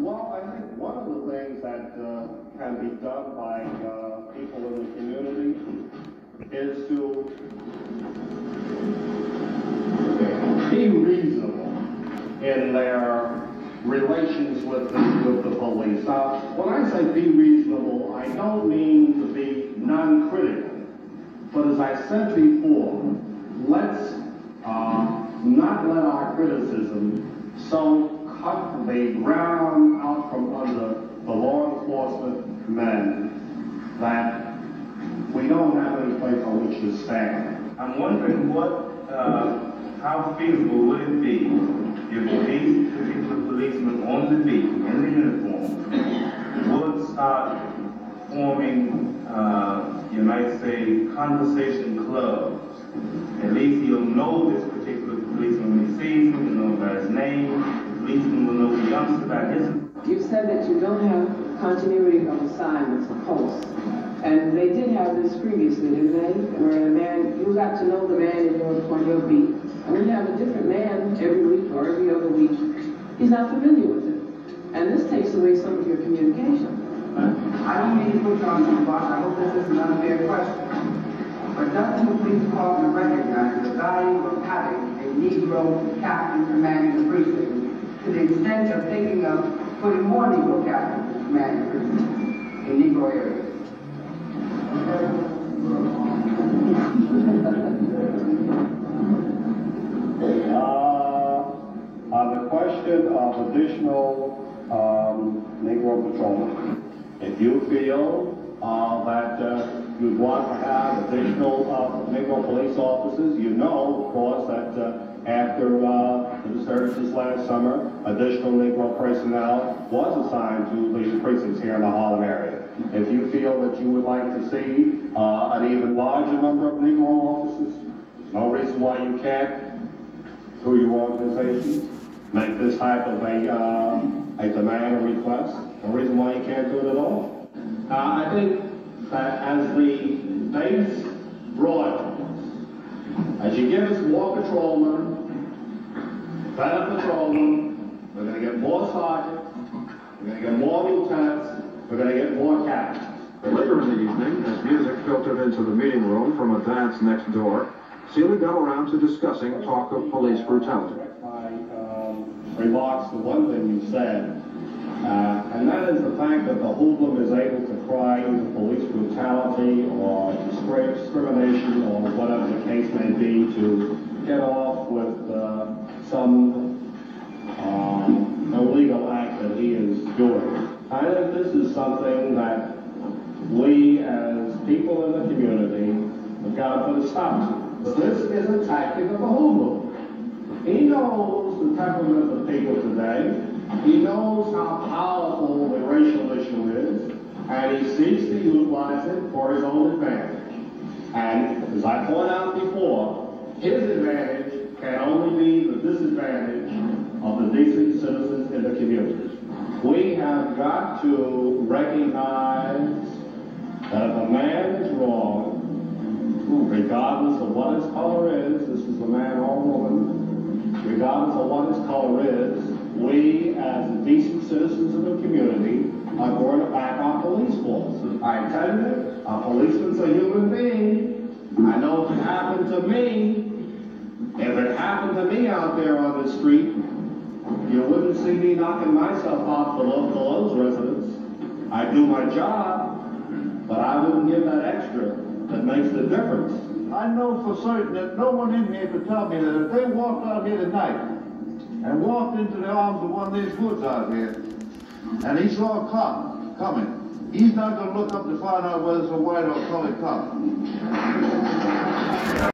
Well, I think one of the things that uh, can be done by uh, people in the community is to be reasonable in their relations with the, with the police. Now, when I say be reasonable, I don't mean to be non-critical. But as I said before, let's uh, not let our criticism so cut the ground out from under the law enforcement men that we don't have any place on which to stand. I'm wondering what, uh, how feasible would it be if these particular policemen on the beat, in the uniform, would start forming, uh, you might say, conversation clubs. At least he'll know this particular don't have continuity of assignments or posts. And they did have this previously, didn't they? Where a man, you got to know the man in your, on your beat. And when you have a different man every week or every other week, he's not familiar with it. And this takes away some of your communication. I don't mean to put you on the spot, I hope this is an unfair question. But doesn't the police department recognize the value of having a Negro captain commanding the precinct to the extent of thinking of putting more Negro captains commanding the precinct in Negro areas? Uh, on the question of additional um, Negro patrolmen, if you feel uh, that uh, you want to have additional uh, Negro police officers, you know, of course, that uh, after disturbances last summer, additional Negro personnel was assigned to the precincts here in the Harlem area. If you feel that you would like to see uh, an even larger number of Negro officers, there's no reason why you can't through your organization, make this type of a, uh, a demand or request. No reason why you can't do it at all. Uh, I think that as the base broadens, as you give us more patrolmen, better patrolmen, we're gonna get more sergeants, we're gonna get more lieutenants, we're gonna get more captains. Later in the evening, as music filtered into the meeting room from a dance next door, Sealy got around to discussing talk of police brutality. My um, remarks to one thing you said, uh, and that is the fact that the hoodlum is able to cry either police brutality or discrimination or whatever the case may be to get off with uh, some um, illegal act that he is doing. I think this is something that we as people in the community have got to put a stop to. This is a tactic of a hoodlum. He knows the temperament of people today. He knows how powerful the racial issue is, and he seeks to utilize it for his own advantage. And as I pointed out before, his advantage can We have got to recognize that if a man is wrong, regardless of what his color is, this is a man or woman, regardless of what his color is, we as decent citizens of the community are going to back our police force. I tell you, a policeman's a human being. I know it happened to me, if it happened to me out there on the street, you wouldn't see me knocking myself off the local those residents. I do my job, but I wouldn't give that extra that makes the difference. I know for certain that no one in here could tell me that if they walked out here tonight and walked into the arms of one of these woods out here, and he saw a cop coming, he's not going to look up to find out whether it's a white or colored cop.